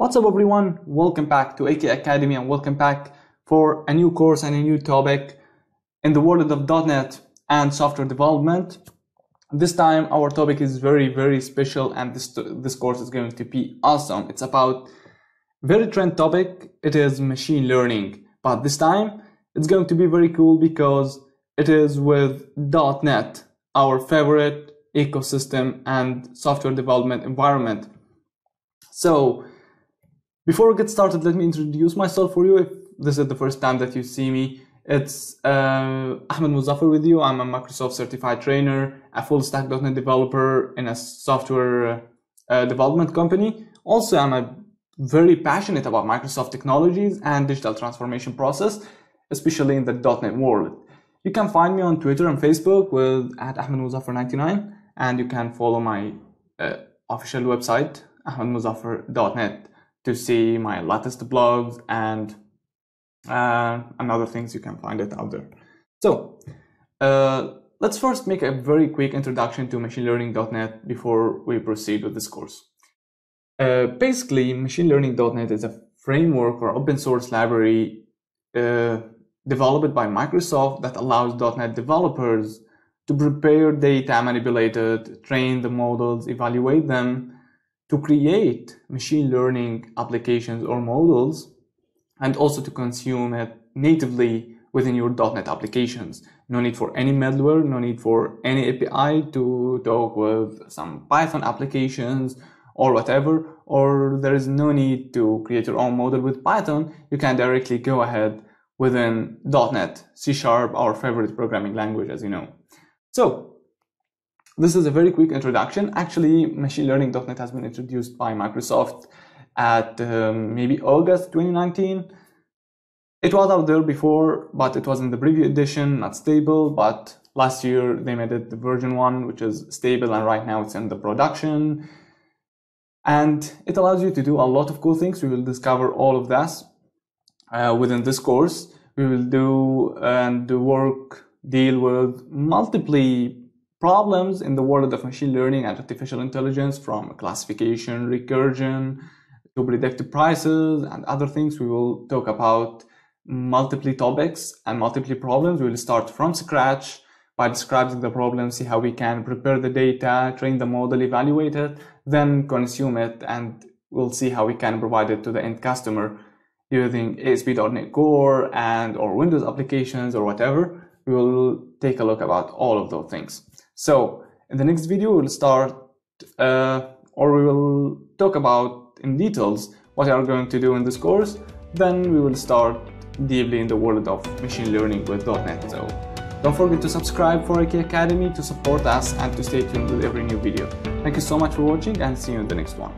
What's up everyone? Welcome back to AK Academy and welcome back for a new course and a new topic in the world of .NET and software development. This time our topic is very very special and this this course is going to be awesome. It's about very trend topic. It is machine learning, but this time it's going to be very cool because it is with .NET, our favorite ecosystem and software development environment. So before we get started, let me introduce myself for you. If this is the first time that you see me, it's uh, Ahmad Mozaffar with you. I'm a Microsoft certified trainer, a full stack .NET developer in a software uh, development company. Also, I'm a very passionate about Microsoft technologies and digital transformation process, especially in the .NET world. You can find me on Twitter and Facebook with at Ahmad Mozaffar99, and you can follow my uh, official website, ahmadmozaffar.net to see my latest blogs and uh, and other things you can find it out there. So uh, let's first make a very quick introduction to machine learning.net before we proceed with this course. Uh, basically, machine learning.net is a framework or open source library uh, developed by Microsoft that allows .NET developers to prepare data, manipulate it, train the models, evaluate them, to create machine learning applications or models and also to consume it natively within your .NET applications. No need for any middleware, no need for any API to talk with some Python applications or whatever, or there is no need to create your own model with Python. You can directly go ahead within .NET, C Sharp, our favorite programming language, as you know. So this is a very quick introduction. Actually, machine learning.net has been introduced by Microsoft at um, maybe August 2019. It was out there before, but it was in the preview edition, not stable. But last year they made it the version one, which is stable, and right now it's in the production. And it allows you to do a lot of cool things. We will discover all of that uh, within this course. We will do and work deal with multiple problems in the world of machine learning and artificial intelligence from classification, regression, to predictive prices and other things. We will talk about multiple topics and multiple problems. We will start from scratch by describing the problem, see how we can prepare the data, train the model, evaluate it, then consume it, and we'll see how we can provide it to the end customer using ASP.NET Core and or Windows applications or whatever. We will take a look about all of those things. So in the next video, we'll start uh, or we will talk about in details what we are going to do in this course. Then we will start deeply in the world of machine learning with .NET. So don't forget to subscribe for AK Academy to support us and to stay tuned with every new video. Thank you so much for watching and see you in the next one.